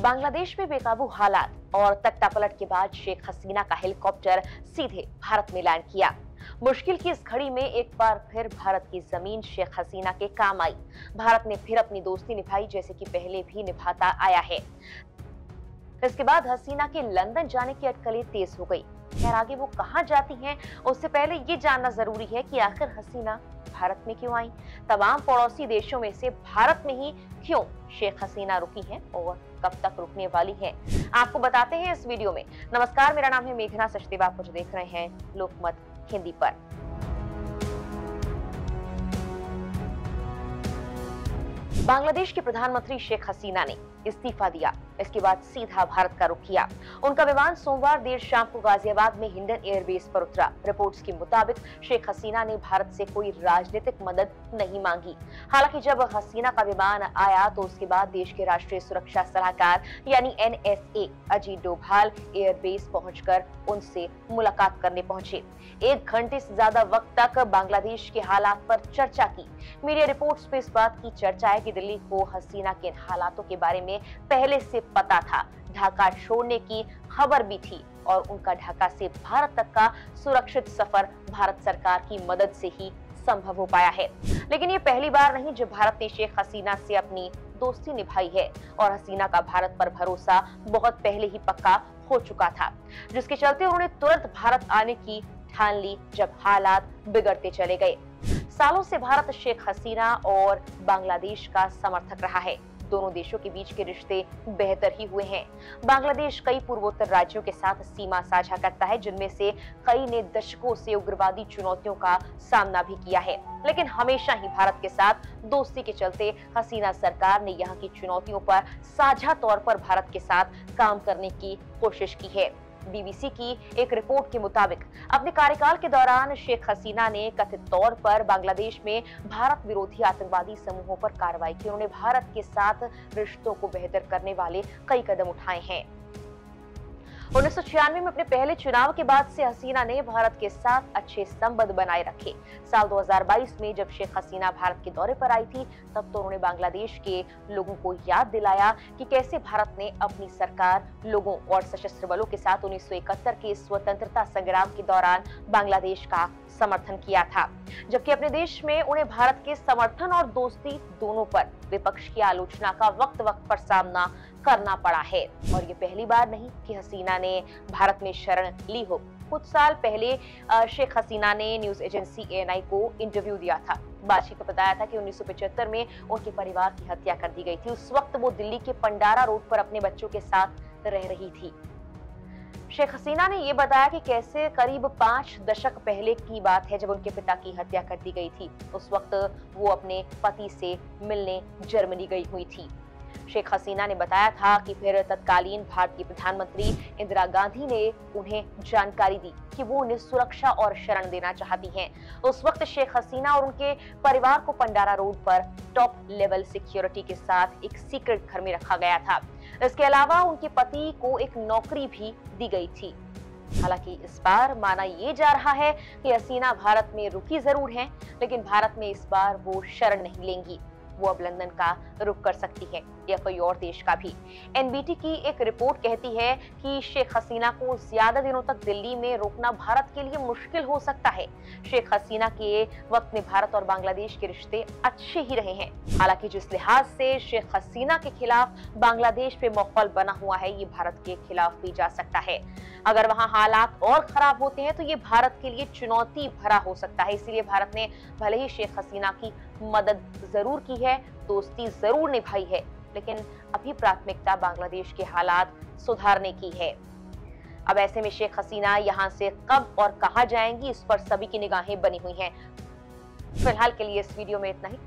बांग्लादेश में बेकाबू हालात और तख्तापलट के बाद शेख हसीना का हेलीकॉप्टर सीधे भारत में लैंड किया। मुश्किल की इस घड़ी में एक बार फिर भारत की ज़मीन शेख हसीना के काम आई। भारत ने फिर अपनी दोस्ती निभाई, जैसे कि पहले भी निभाता आया है। इसके बाद हसीना के लंदन जाने की अटकलें तेज हो गई। खैर, आगे वो कहाँ जाती हैं, उससे पहले ये जानना ज़रूरी है कि आखिर हसीना भारत में क्यों आई? तमाम पड़ोसी देशों में से भारत में ही क्यों शेख हसीना रुकी हैं और कब तक रुकने वाली हैं? आपको बताते हैं इस वीडियो में। नमस्कार, मेरा नाम है मेघना सचदेव। आप मुझे देख रहे हैं लोकमत हिंदी पर। बांग्लादेश के प्रधानमंत्री शेख हसीना ने इस्तीफा दिया। इसके बाद सीधा भारत का रुख किया। उनका विमान सोमवार देर शाम को गाजियाबाद में हिंडन एयरबेस पर उतरा। रिपोर्ट्स के मुताबिक, शेख हसीना ने भारत से कोई राजनीतिक मदद नहीं मांगी। हालाँकि जब हसीना का विमान आया तो उसके बाद देश के राष्ट्रीय सुरक्षा सलाहकार, यानी एनएसए अजीत डोभाल, एयरबेस पहुंचकर उनसे मुलाकात करने पहुँचे। एक घंटे से ज़्यादा वक्त तक बांग्लादेश के हालात पर चर्चा की। मीडिया रिपोर्ट्स में इस बात की चर्चा है कि दिल्ली को हसीना के हालातों के बारे में पहले से पता था। ढाका छोड़ने की खबर भी थी और उनका ढाका से भारत तक का सुरक्षित सफ़र भारत सरकार की मदद से ही संभव हो पाया है। लेकिन ये पहली बार नहीं जब भारत ने शेख हसीना से अपनी दोस्ती निभाई है और हसीना का भारत पर भरोसा बहुत पहले ही पक्का हो चुका था, जिसके चलते उन्होंने तुरंत भारत आने की ठान ली जब हालात बिगड़ते चले गए। सालों से भारत शेख हसीना और बांग्लादेश का समर्थक रहा है। दोनों देशों के बीच के रिश्ते बेहतर ही हुए हैं। बांग्लादेश कई पूर्वोत्तर राज्यों के साथ सीमा साझा करता है, जिनमें से कई ने दशकों से उग्रवादी चुनौतियों का सामना भी किया है। लेकिन हमेशा ही भारत के साथ दोस्ती के चलते हसीना सरकार ने यहाँ की चुनौतियों पर साझा तौर पर भारत के साथ काम करने की कोशिश की है। बीबीसी की एक रिपोर्ट के मुताबिक, अपने कार्यकाल के दौरान शेख हसीना ने कथित तौर पर बांग्लादेश में भारत विरोधी आतंकवादी समूहों पर कार्रवाई की। उन्होंने भारत के साथ रिश्तों को बेहतर करने वाले कई कदम उठाए हैं। उन्नीस में अपने पहले चुनाव के बाद से हसीना ने भारत के साथ अच्छे संबंध बनाए रखे। साल 2022 में जब शेख हसीना भारत के दौरे पर आई थी, तब तो उन्होंने बांग्लादेश के लोगों को याद दिलाया कि कैसे भारत ने अपनी सरकार लोगों और सशस्त्र बलों के साथ उन्नीस सौ इकहत्तर के स्वतंत्रता संग्राम के दौरान बांग्लादेश का समर्थन किया था। जबकि अपने देश में उन्हें भारत के समर्थन और दोस्ती दोनों पर विपक्ष की आलोचना का वक्त वक्त पर सामना करना पड़ा है। और ये पहली बार नहीं कि हसीना ने भारत में शरण ली हो। कुछ साल पहले शेख हसीना ने न्यूज़ एजेंसी एएनआई को इंटरव्यू दिया था। बातचीत में बताया था कि उन्नीस में उनके परिवार की हत्या कर दी गई थी। उस वक्त वो दिल्ली के पंडारा रोड पर अपने बच्चों के साथ रह रही थी। शेख हसीना ने यह बताया कि कैसे करीब पाँच दशक पहले की बात है जब उनके पिता की हत्या कर दी गई थी। उस वक्त वो अपने पति से मिलने जर्मनी गई हुई थी। शेख हसीना ने बताया था कि फिर तत्कालीन भारतीय प्रधानमंत्री इंदिरा गांधी ने उन्हें जानकारी दी कि वो उन्हें सुरक्षा और शरण देना चाहती हैं। उस वक्त शेख हसीना और उनके परिवार को पंडारा रोड पर टॉप लेवल सिक्योरिटी के साथ एक सीक्रेट घर में रखा गया था। इसके अलावा उनके पति को एक नौकरी भी दी गई थी। हालाँकि इस बार माना ये जा रहा है कि हसीना भारत में रुकी ज़रूर हैं, लेकिन भारत में इस बार वो शरण नहीं लेंगी। वो अब लंदन का रुख कर सकती है, या कोई और देश का भी। एनबीटी की एक रिपोर्ट कहती है कि शेख हसीना को ज़्यादा दिनों तक दिल्ली में रोकना भारत के लिए मुश्किल हो सकता है। शेख हसीना के वक्त में भारत और बांग्लादेश के रिश्ते अच्छे ही रहे हैं। हालाँकि जिस लिहाज से शेख हसीना के खिलाफ बांग्लादेश पे माहौल बना हुआ है, ये भारत के खिलाफ भी जा सकता है। अगर वहाँ हालात और खराब होते हैं तो ये भारत के लिए चुनौती भरा हो सकता है। इसीलिए भारत ने भले ही शेख हसीना की मदद ज़रूर की है, दोस्ती ज़रूर निभाई है, लेकिन अभी प्राथमिकता बांग्लादेश के हालात सुधारने की है। अब ऐसे में शेख हसीना यहाँ से कब और कहा जाएँगी, इस पर सभी की निगाहें बनी हुई हैं। फ़िलहाल के लिए इस वीडियो में इतना ही।